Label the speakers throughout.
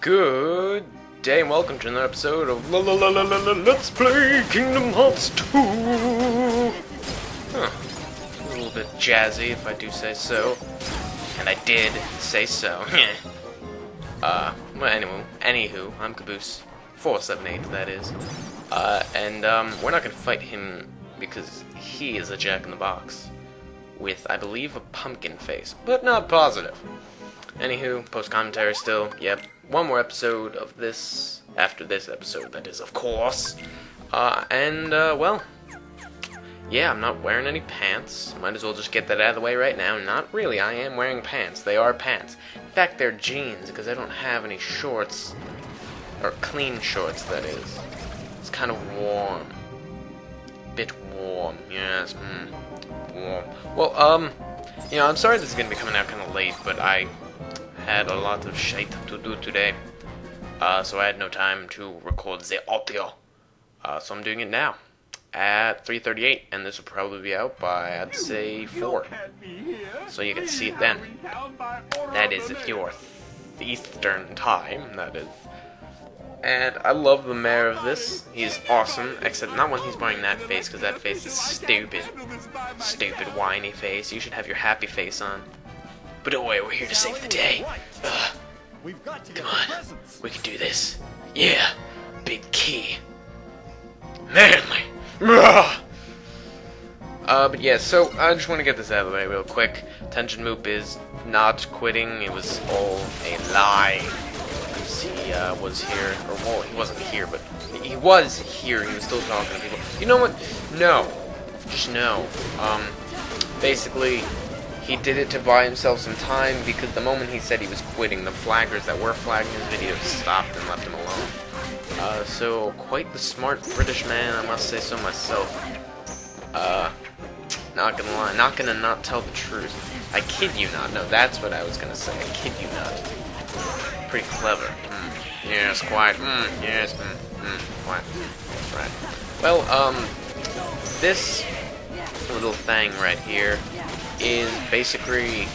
Speaker 1: Good day and welcome to another episode of La La La La La Let's Play Kingdom Hearts 2! Huh. A little bit jazzy if I do say so. And I did say so. uh, well, anyway, anywho, I'm Caboose. 478, that is. Uh, and, um, we're not gonna fight him because he is a jack in the box. With, I believe, a pumpkin face, but not positive. Anywho, post commentary still. Yep, one more episode of this after this episode. That is, of course. Uh, and uh, well, yeah, I'm not wearing any pants. Might as well just get that out of the way right now. Not really. I am wearing pants. They are pants. In fact, they're jeans because I don't have any shorts or clean shorts. That is. It's kind of warm. Bit warm. Yes. Mm, warm. Well, um, you know, I'm sorry this is gonna be coming out kind of late, but I had a lot of shit to do today, uh, so I had no time to record the audio. Uh, so I'm doing it now at 3:38, and this will probably be out by I'd say four, so you can see it then. That is if you're the Eastern time. That is. And I love the mayor of this. He's awesome, except not when he's wearing that face, because that face is stupid. Stupid, whiny face. You should have your happy face on. But don't worry, we're here to save the day. Come on, we can do this. Yeah, big key. Manly. Uh, but yeah, so I just want to get this out of the way real quick. Tension Moop is not quitting. It was all a lie. He uh, was here, or well, he wasn't here, but he was here. He was still talking to people. You know what? No, just no. Um, basically, he did it to buy himself some time because the moment he said he was quitting, the flaggers that were flagging his videos stopped and left him alone. Uh, so, quite the smart British man, I must say so myself. Uh, not gonna lie, not gonna not tell the truth. I kid you not. No, that's what I was gonna say. I kid you not. Pretty clever. Mm. Yes, quite. Mm. Yes, mm. Mm. Right. Well, um, this little thing right here is basically,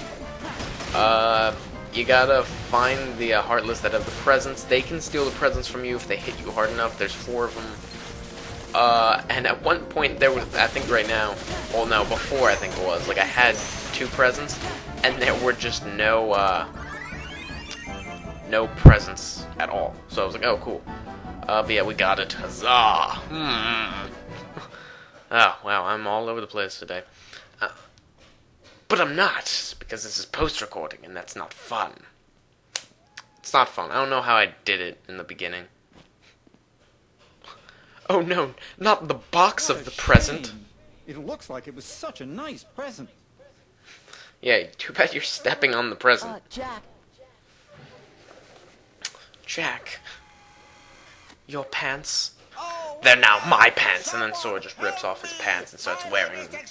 Speaker 1: uh, you gotta find the uh, Heartless that have the presence. They can steal the presence from you if they hit you hard enough. There's four of them. Uh, and at one point there was, I think right now, well no, before I think it was, like I had two presents, and there were just no, uh, no presents at all. So I was like, oh cool. Uh, but yeah, we got it. Huzzah! Hmm. oh, wow, I'm all over the place today. Uh, but I'm not, because this is post-recording, and that's not fun. It's not fun. I don't know how I did it in the beginning. Oh no, not the box
Speaker 2: What
Speaker 1: of
Speaker 2: a
Speaker 1: the present.
Speaker 2: It looks like it was such a nice present.
Speaker 1: Yeah, too bad you're stepping on the present.
Speaker 3: Uh, Jack,
Speaker 1: Jack. Your pants? They're now my pants, and then Sora just rips off his pants and starts wearing them.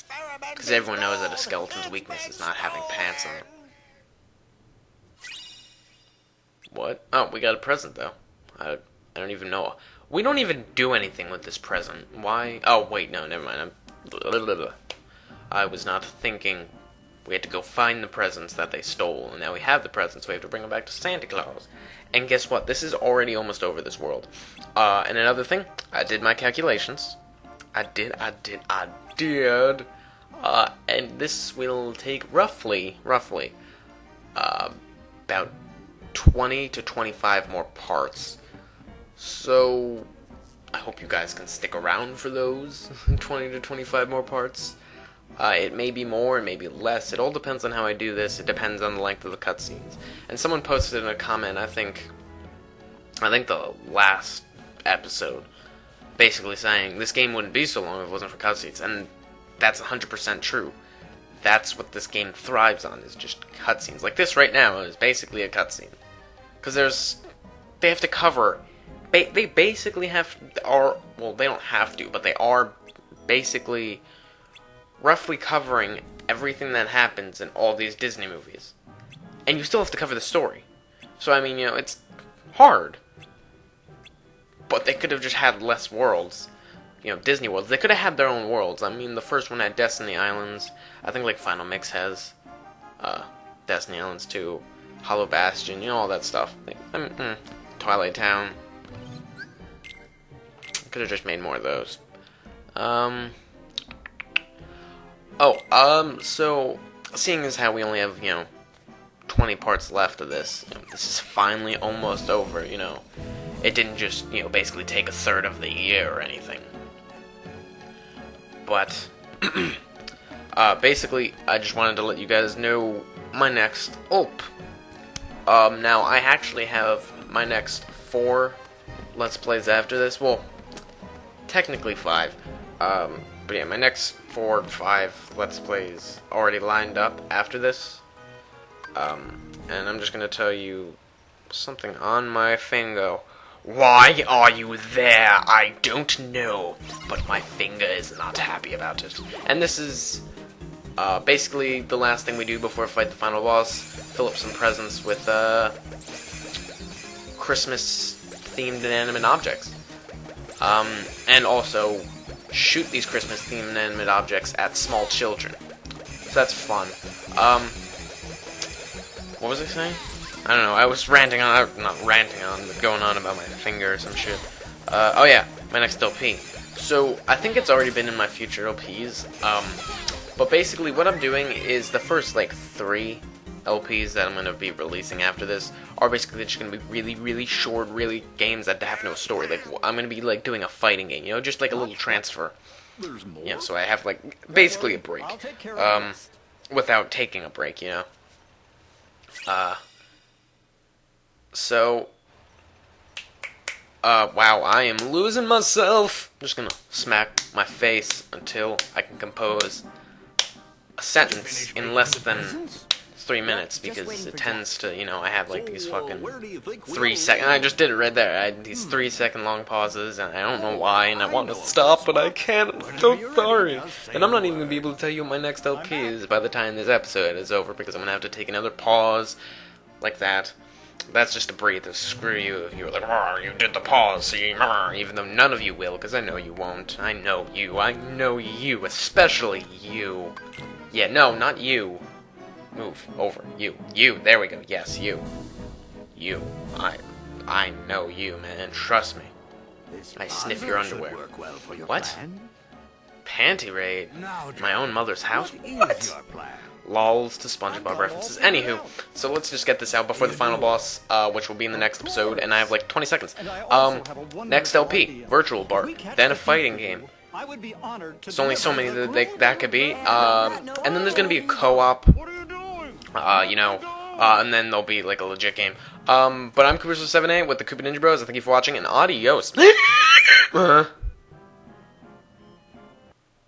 Speaker 1: Because everyone knows that a skeleton's weakness is not having pants on. What? Oh, we got a present though. I, I don't even know. We don't even do anything with this present. Why? Oh, wait, no, never mind. I'm. I was not thinking. We had to go find the presents that they stole, and now we have the presents. We have to bring them back to Santa Claus. And guess what? This is already almost over this world. Uh, and another thing, I did my calculations. I did, I did, I did. Uh, and this will take roughly, roughly, uh, about 20 to 25 more parts. So, I hope you guys can stick around for those 20 to 25 more parts. Uh, it may be more, it may be less. It all depends on how I do this. It depends on the length of the cutscenes. And someone posted in a comment, I think, I think the last episode, basically saying this game wouldn't be so long if it wasn't for cutscenes, and that's 100% true. That's what this game thrives on is just cutscenes. Like this right now is basically a cutscene, because there's they have to cover. Ba- they basically have are well they don't have to, but they are basically roughly covering everything that happens in all these Disney movies. And you still have to cover the story. So, I mean, you know, it's hard. But they could have just had less worlds. You know, Disney worlds. They could have had their own worlds. I mean, the first one had Destiny Islands. I think, like, Final Mix has uh, Destiny Islands too. Hollow Bastion, you know, all that stuff. I mean, mm, Twilight Town. Could have just made more of those. Um. Oh, um, so, seeing as how we only have, you know, 20 parts left of this, you know, this is finally almost over, you know. It didn't just, you know, basically take a third of the year or anything. But, uh, basically, I just wanted to let you guys know my next OP. Um, now, I actually have my next four Let's Plays after this. Well, technically five. Um, but yeah, my next four, five Let's Plays already lined up after this. Um, and I'm just gonna tell you something on my finger. Why are you there? I don't know, but my finger is not happy about it. And this is uh, basically the last thing we do before fight the final boss. Fill up some presents with uh, Christmas-themed inanimate objects. Um, and also shoot these Christmas-themed inanimate objects at small children. So that's fun. Um, what was I saying? I don't know. I was ranting on, not ranting on, but going on about my finger or some shit. Uh, oh yeah, my next LP. So I think it's already been in my future LPs. Um, but basically, what I'm doing is the first like three LPs that I'm gonna be releasing after this are basically just gonna be really, really short, really games that have no story. Like I'm gonna be like doing a fighting game, you know, just like a little transfer.
Speaker 2: There's more.
Speaker 1: Yeah, so I have like basically a break,
Speaker 2: I'll take care of
Speaker 1: um, without taking a break, you know. Uh, so, uh, wow, I am losing myself. I'm just gonna smack my face until I can compose a sentence in less than three minutes because it tends to, you know, I have like these
Speaker 2: uh,
Speaker 1: fucking
Speaker 2: where do you think
Speaker 1: three
Speaker 2: we'll-
Speaker 1: I just did it right there. I had these three second long pauses, and I don't know why, and I want to stop, but I can't. I'm so sorry. And I'm not even gonna be able to tell you what my next LP is by the time this episode is over because I'm gonna have to take another pause, like that. That's just a breather. Screw you if you were like, "Rah, you did the pause, see, rah," even though none of you will, because I know you won't. I know you. I know you, especially you. Yeah, no, not you. Move over. You. You. There we go. Yes, you. You. I. I know you, man. Trust me.
Speaker 2: This
Speaker 1: I sniff your underwear.
Speaker 2: work well for your
Speaker 1: What?
Speaker 2: plan.
Speaker 1: Panty raid.
Speaker 2: Now,
Speaker 1: My own mother's house.
Speaker 2: What is
Speaker 1: What? Lols to SpongeBob references. Anywho, so let's just get this out before the final boss, uh, which will be in the next episode, and I have like 20 seconds.
Speaker 2: And I also
Speaker 1: Um,
Speaker 2: have a wonderful
Speaker 1: next LP. Virtual Bar, then a fighting game.
Speaker 2: I would be honored to
Speaker 1: There's only so many that they, that could be. Um, and then there's gonna be a co-op,
Speaker 2: you
Speaker 1: uh, you know, uh, and then there'll be like a legit game. Um, but I'm Cooper78 with the Koopa Ninja Bros. I thank you for watching, and adios. uh